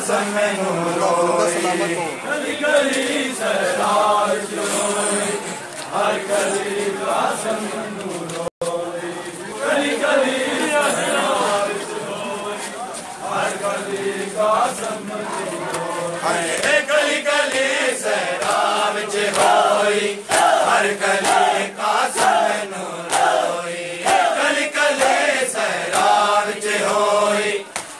समय सही हर कले भाषा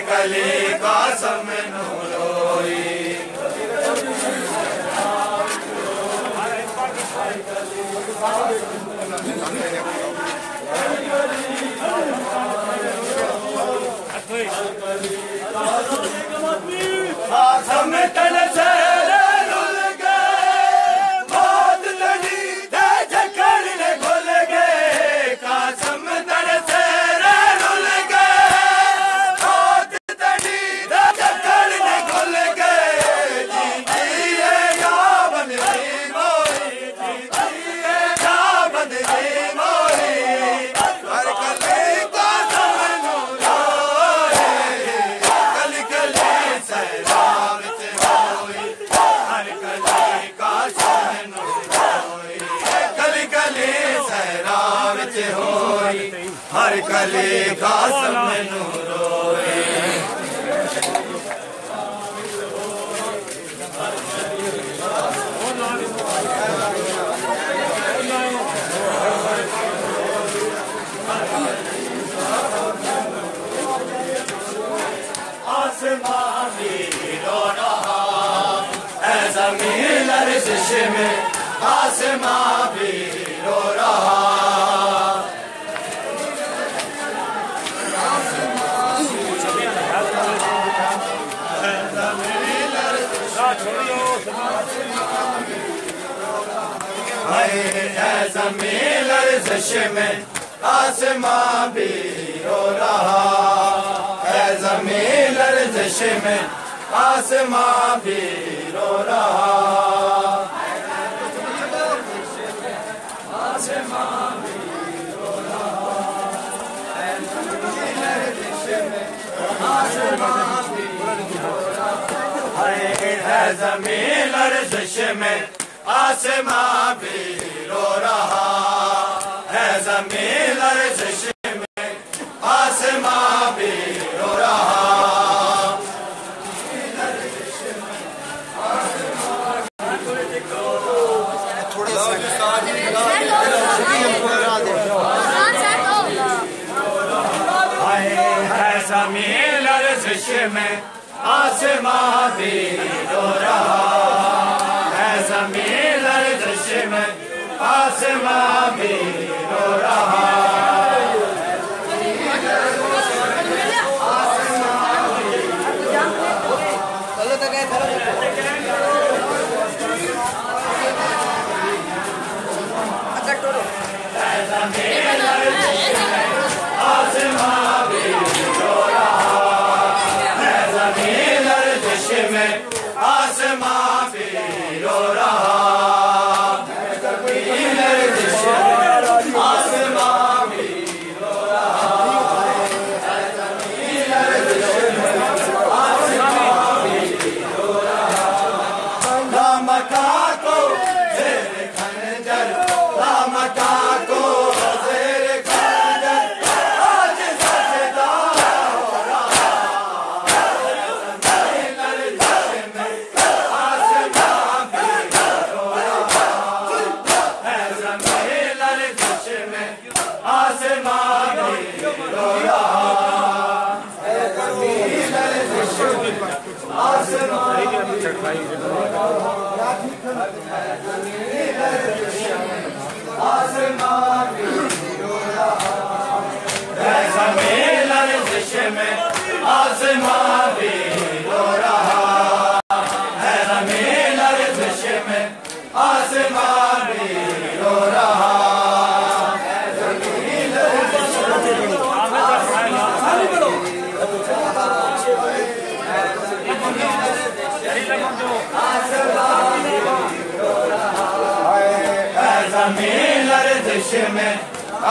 कली हर कले गुल आश महीरो रहा में आश महाबीरो रहा है जमी लर्जश में आसमां भी रो रहा है जमी लर्जश में आसमां भी रो रहा है जमीन अर्जश में آسمان بھی رو رہا ہے، زمین لرزش میں آسمان بھی رو رہا تھوڑا ہے، زمین لرزش میں آسمان بھی رو رہا जमीन दृश्य में आसमां भी रो रहा आसमान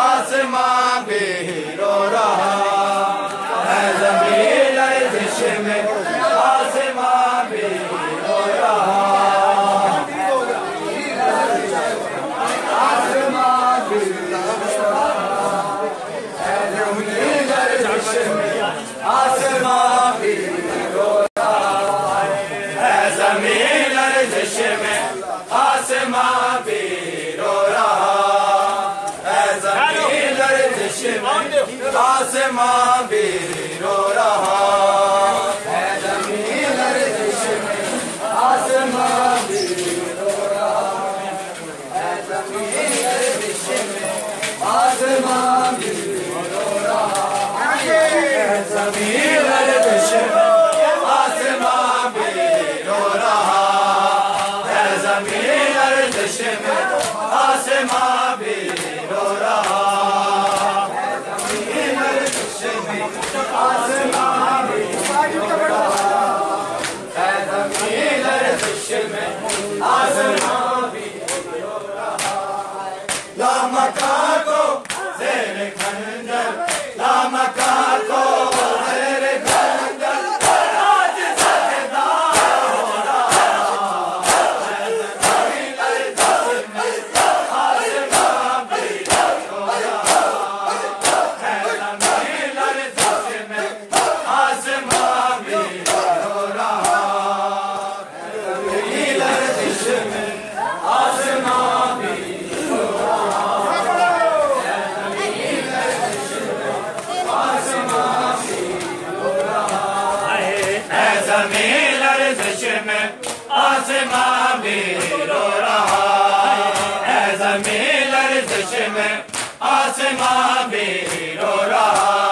आसमां में आसमां भी रो रहा है जमीन अर्श में आसमां भी रो रहा है जमीन अर्श में आसमां भी रो रहा है जमीन में लर्जिश में आसमा में रो रहा ऐसा में लर्जिश में, आसमा में रो रहा।